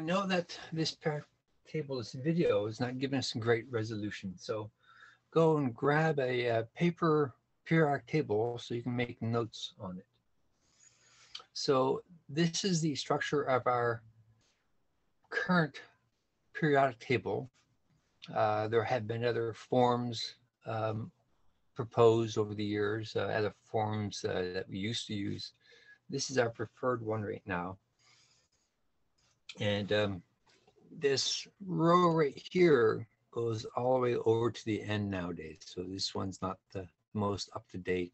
I know that this table, this video is not giving us great resolution. So go and grab a, a paper periodic table so you can make notes on it. So this is the structure of our current periodic table. Uh, there have been other forms um, proposed over the years, uh, other forms uh, that we used to use. This is our preferred one right now. And um, this row right here goes all the way over to the end nowadays. So this one's not the most up to date.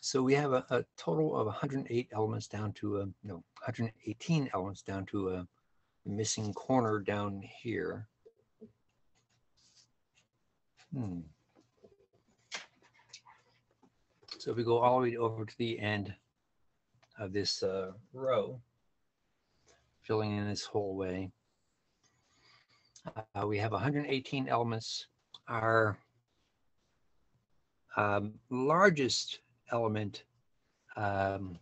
So we have a, a total of 108 elements down to a, no, 118 elements down to a missing corner down here. Hmm. So if we go all the way over to the end of this uh, row, filling in this whole way, uh, we have 118 elements. Our um, largest element um,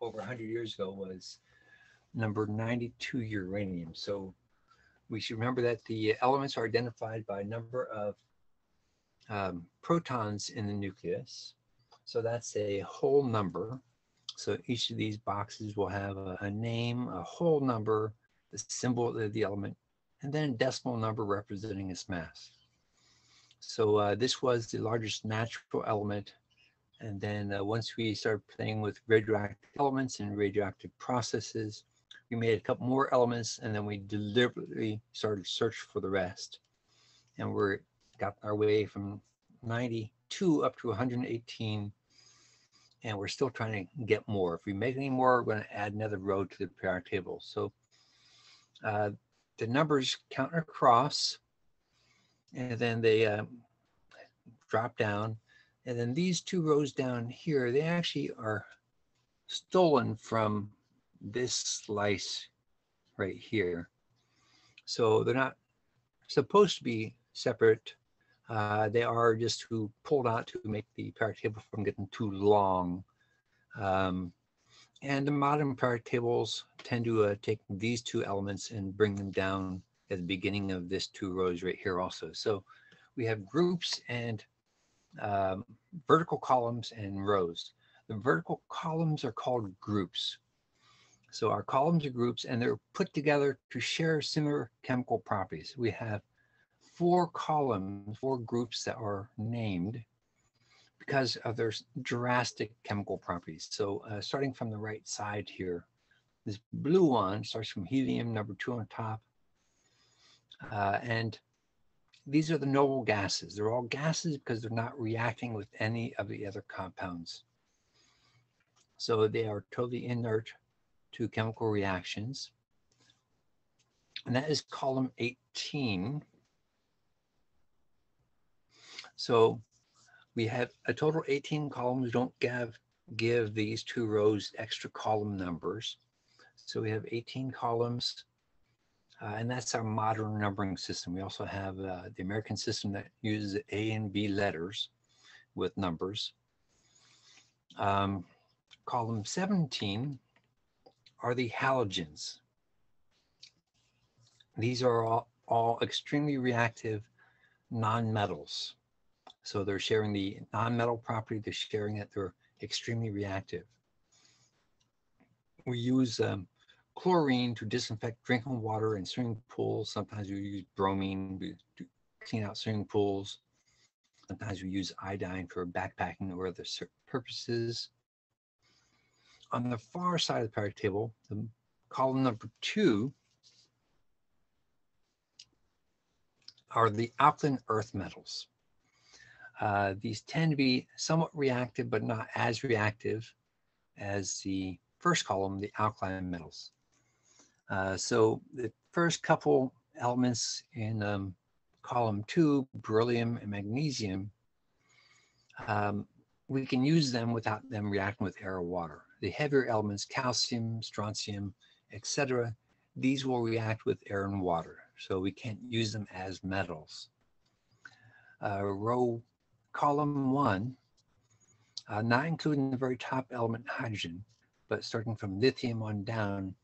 over 100 years ago was number 92 uranium. So we should remember that the elements are identified by number of um, protons in the nucleus. So that's a whole number. So each of these boxes will have a, a name, a whole number, the symbol of the element, and then a decimal number representing its mass. So uh, this was the largest natural element. And then uh, once we started playing with radioactive elements and radioactive processes, we made a couple more elements and then we deliberately started to search for the rest. And we got our way from 92 up to 118 and we're still trying to get more. If we make any more, we're going to add another row to the periodic table. So uh, the numbers count across and then they uh, drop down. And then these two rows down here, they actually are stolen from this slice right here. So they're not supposed to be separate. Uh, they are just who pulled out to make the periodic table from getting too long. Um, and the modern periodic tables tend to uh, take these two elements and bring them down at the beginning of this two rows right here also. So we have groups and um, vertical columns and rows. The vertical columns are called groups. So our columns are groups and they're put together to share similar chemical properties. We have four columns, four groups that are named because of their drastic chemical properties. So uh, starting from the right side here, this blue one starts from helium, number two on top. Uh, and these are the noble gases. They're all gases because they're not reacting with any of the other compounds. So they are totally inert to chemical reactions. And that is column 18. So we have a total 18 columns. Don't give, give these two rows extra column numbers. So we have 18 columns. Uh, and that's our modern numbering system. We also have uh, the American system that uses A and B letters with numbers. Um, column 17 are the halogens. These are all, all extremely reactive nonmetals. So they're sharing the non-metal property, they're sharing it, they're extremely reactive. We use um, chlorine to disinfect drinking water in swimming pools. Sometimes we use bromine to clean out swimming pools. Sometimes we use iodine for backpacking or other purposes. On the far side of the periodic table, the column number two are the alkaline earth metals. Uh, these tend to be somewhat reactive, but not as reactive as the first column, the alkaline metals. Uh, so the first couple elements in um, column two, beryllium and magnesium, um, we can use them without them reacting with air or water. The heavier elements, calcium, strontium, etc., these will react with air and water. So we can't use them as metals. Uh, row column one, uh, not including the very top element hydrogen, but starting from lithium on down,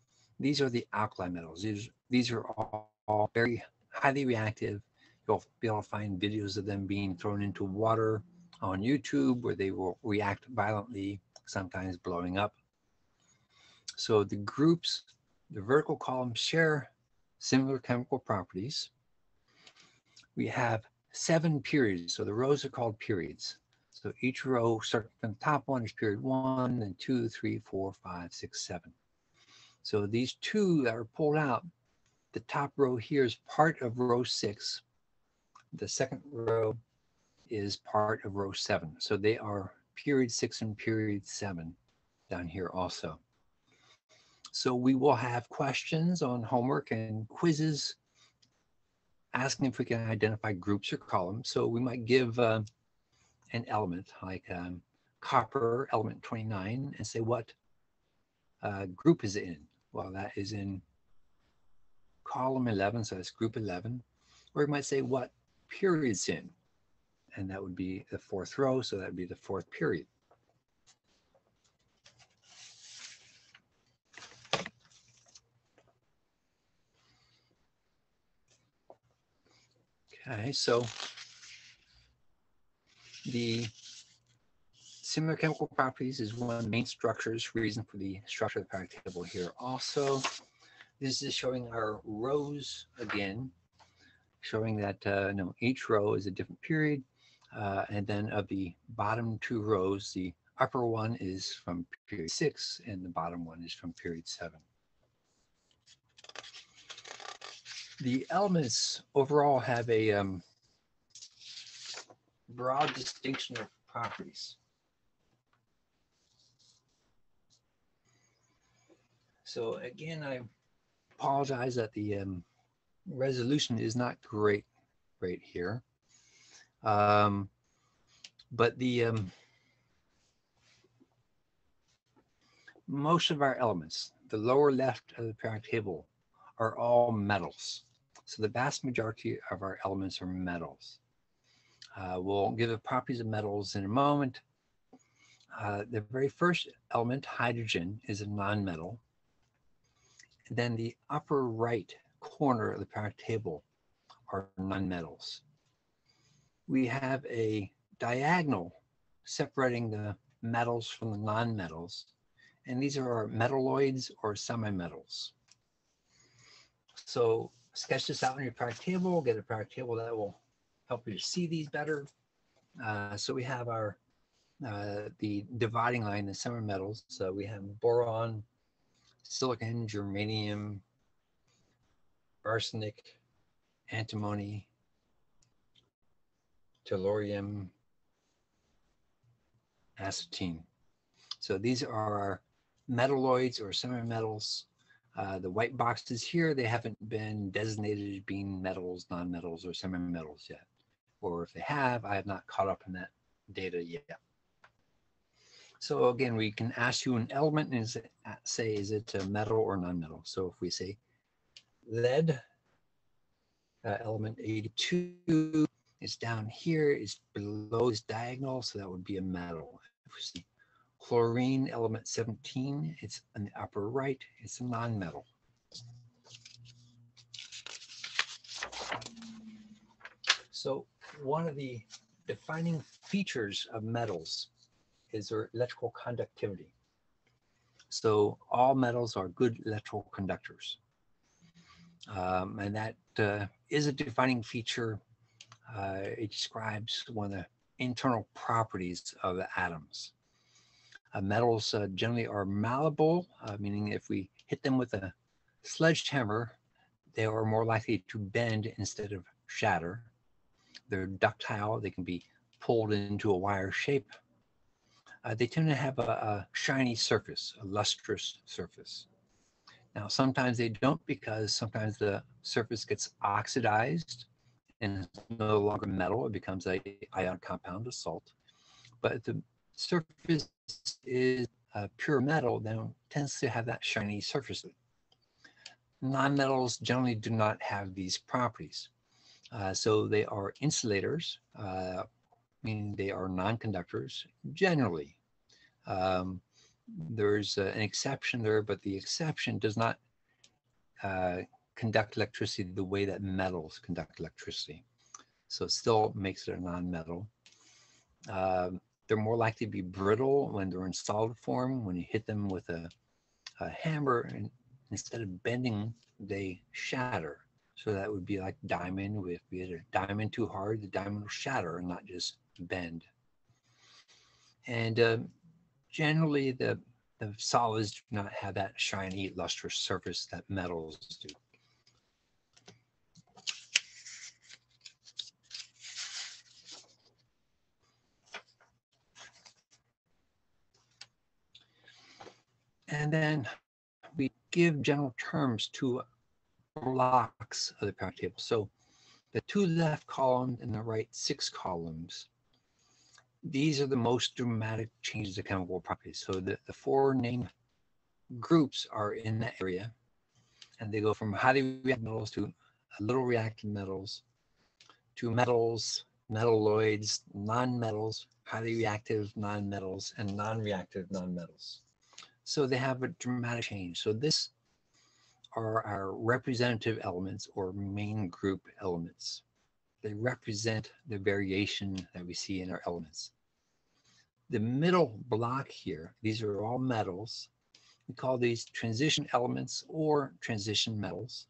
These are the alkali metals. These, these are all, all very highly reactive. You'll be able to find videos of them being thrown into water on YouTube where they will react violently, sometimes blowing up. So the groups, the vertical columns share similar chemical properties. We have seven periods. So the rows are called periods. So each row starting from the top one is period one, then two, three, four, five, six, seven. So these two that are pulled out, the top row here is part of row six. The second row is part of row seven. So they are period six and period seven down here also. So we will have questions on homework and quizzes asking if we can identify groups or columns. So we might give uh, an element like um, copper element 29 and say what uh, group is it in? Well, that is in column 11, so that's group 11. Or we might say what period's in, and that would be the fourth row, so that would be the fourth period. Okay, so the similar chemical properties is one of the main structures, reason for the structure of the periodic table here also. This is showing our rows again, showing that uh, no, each row is a different period. Uh, and then of the bottom two rows, the upper one is from period six and the bottom one is from period seven. The elements overall have a um, broad distinction of properties. So again, I apologize that the um, resolution is not great right here. Um, but the um, most of our elements, the lower left of the periodic table, are all metals. So the vast majority of our elements are metals. Uh, we'll give the properties of metals in a moment. Uh, the very first element, hydrogen, is a nonmetal. Then the upper right corner of the periodic table are nonmetals. We have a diagonal separating the metals from the nonmetals, and these are our metalloids or semimetals. So sketch this out on your periodic table, get a periodic table that will help you see these better. Uh, so we have our uh, the dividing line, the summer semimetals. So we have boron, silicon, germanium, arsenic, antimony, tellurium, astatine. So these are our metalloids or semimetals. Uh, the white boxes here, they haven't been designated as being metals, nonmetals, or semi-metals yet. Or if they have, I have not caught up in that data yet. So again, we can ask you an element and say, is it a metal or non-metal? So if we say lead, uh, element 82 is down here, is below this diagonal, so that would be a metal. If we see chlorine, element 17, it's in the upper right, it's a non-metal. So one of the defining features of metals is their electrical conductivity. So all metals are good electrical conductors. Um, and that uh, is a defining feature. Uh, it describes one of the internal properties of the atoms. Uh, metals uh, generally are malleable, uh, meaning if we hit them with a sledgehammer, they are more likely to bend instead of shatter. They're ductile, they can be pulled into a wire shape uh, they tend to have a, a, shiny surface, a lustrous surface. Now, sometimes they don't because sometimes the surface gets oxidized and it's no longer metal. It becomes a ion compound, a salt. But the surface is uh, pure metal, then tends to have that shiny surface. Nonmetals generally do not have these properties. Uh, so they are insulators, uh, meaning they are non-conductors generally. Um, there's uh, an exception there, but the exception does not uh, conduct electricity the way that metals conduct electricity. So it still makes it a non-metal. Uh, they're more likely to be brittle when they're in solid form. When you hit them with a, a hammer, and instead of bending, they shatter. So that would be like diamond. If we hit a diamond too hard, the diamond will shatter and not just bend. And uh, generally, the the solids do not have that shiny, lustrous surface that metals do. And then we give general terms to blocks of the periodic table. So the two left columns and the right six columns, these are the most dramatic changes of chemical properties. So the, the four named groups are in that area, and they go from highly reactive metals to little reactive metals to metals, metalloids, non-metals, highly reactive non-metals, and non-reactive non-metals. So they have a dramatic change. So this are our representative elements or main group elements. They represent the variation that we see in our elements. The middle block here, these are all metals. We call these transition elements or transition metals.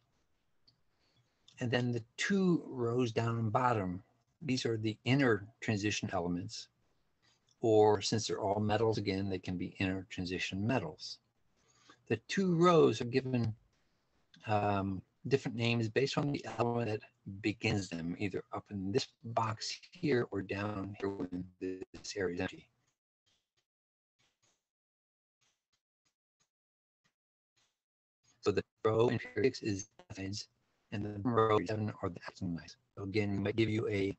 And then the two rows down bottom, these are the inner transition elements or since they're all metals again, they can be inner transition metals. The two rows are given um, different names based on the element that begins them, either up in this box here or down here when this area is empty. So the row in periodics is ethynes, and the row seven are the actinides. So again, we might give you a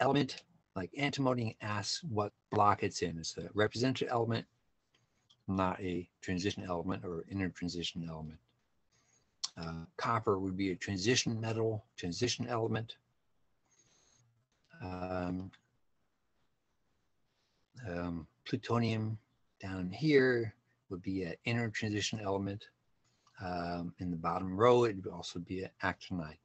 element like antimony asks what block it's in. It's a representative element, not a transition element or inner transition element. Uh, copper would be a transition metal, transition element. Um, um, plutonium down here would be an inner transition element. Um, in the bottom row, it would also be an actinide.